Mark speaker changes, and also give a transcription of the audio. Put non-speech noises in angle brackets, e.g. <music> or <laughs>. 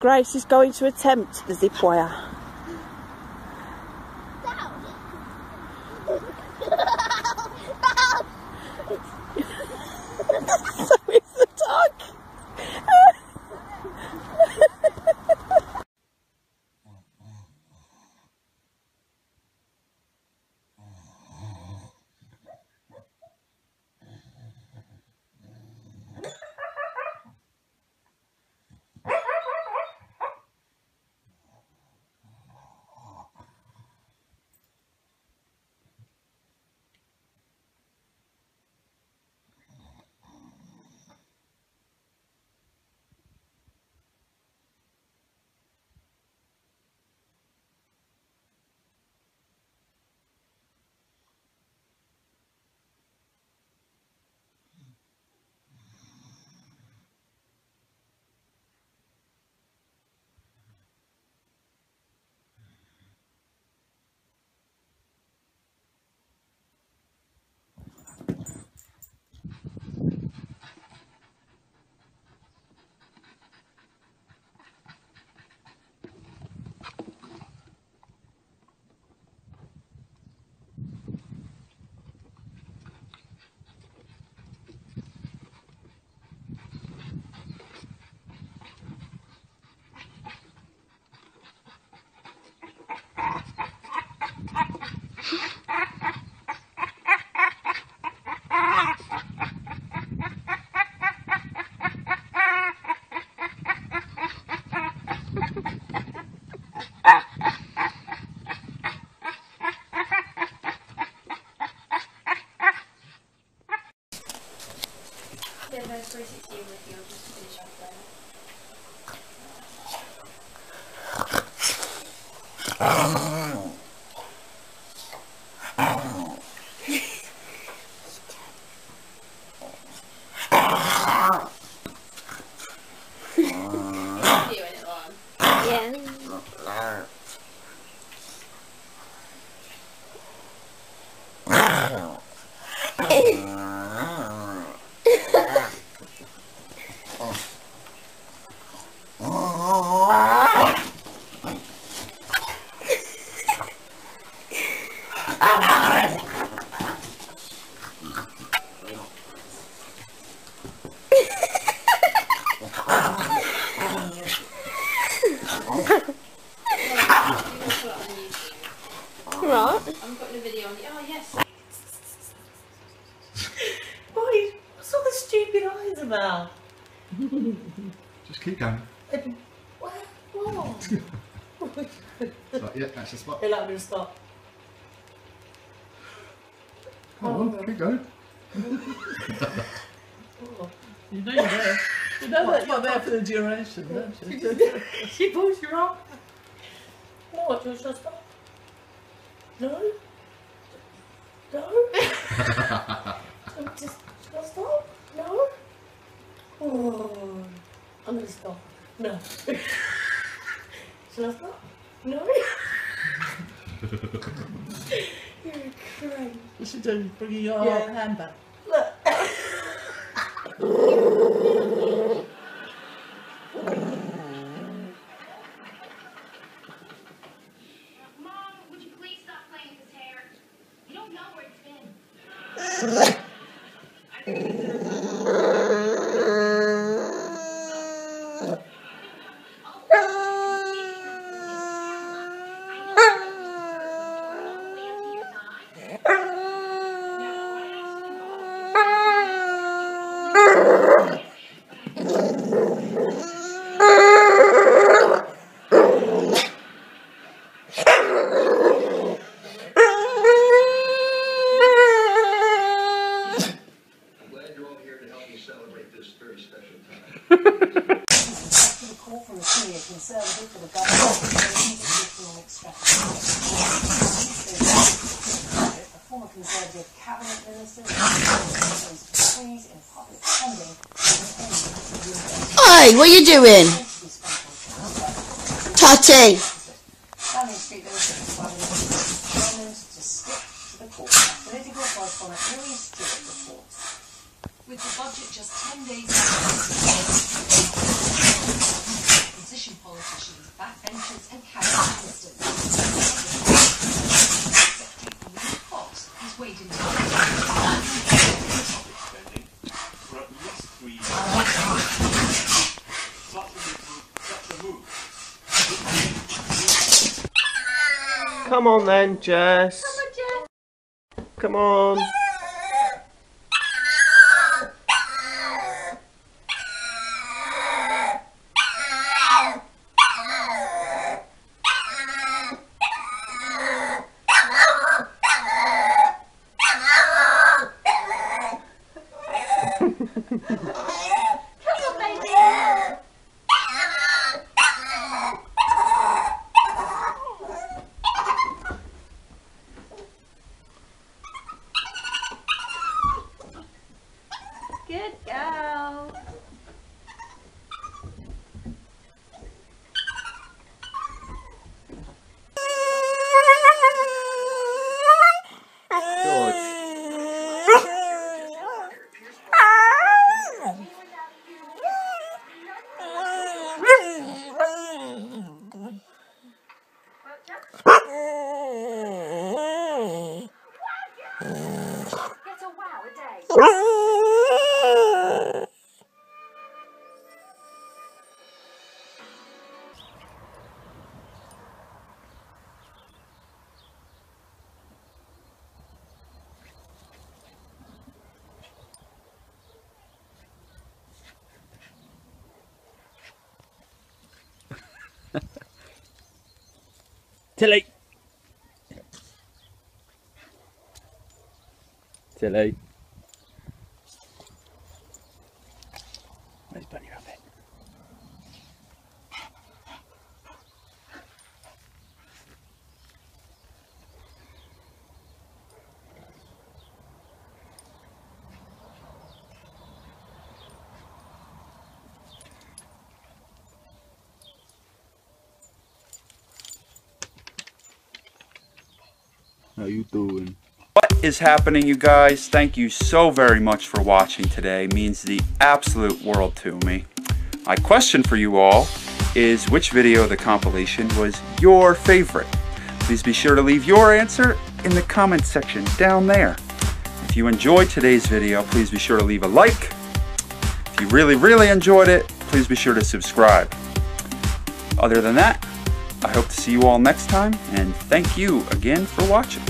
Speaker 1: Grace is going to attempt the zip wire.
Speaker 2: Yeah, no, 360 with you. Just finish off. You in it, Lauren.
Speaker 3: Yeah.
Speaker 2: You can put it on YouTube.
Speaker 3: Right.
Speaker 2: I'm putting a video on the. Oh, yes.
Speaker 4: Boy, what's all the stupid eyes about?
Speaker 5: Just keep going.
Speaker 4: What? What?
Speaker 5: Right, yeah, that's the spot.
Speaker 4: They're like me to stop.
Speaker 5: Come on, oh. keep going. <laughs>
Speaker 4: You know you're there. You know that you're there for the duration, don't you? <laughs> she pulls you up. What? Do you want to stop? No? No? <laughs> Just, shall I stop? No? Oh, To stop. No. shall I stop? No? You're crank.
Speaker 6: You should do bring your
Speaker 4: Yeah.
Speaker 6: hand back.
Speaker 4: Look. <laughs>
Speaker 1: Oi, what are you doing?
Speaker 7: Totty.
Speaker 8: With the budget just 10 days opposition politicians,
Speaker 6: backbenchers and cabinet ministers.
Speaker 8: Come on then, Jess. Come on.
Speaker 2: Girl. <laughs> <laughs>
Speaker 9: Get
Speaker 8: Tilly. Tilly. You doing?
Speaker 10: What is happening you guys? Thank you so very much for watching today. It means the absolute world to me. My question for you all is which video of the compilation was your favorite? Please be sure to leave your answer in the comment section down there. If you enjoyed today's video, please be sure to leave a like. If you really, really enjoyed it, please be sure to subscribe. Other than that, I hope to see you all next time, and thank you again for watching.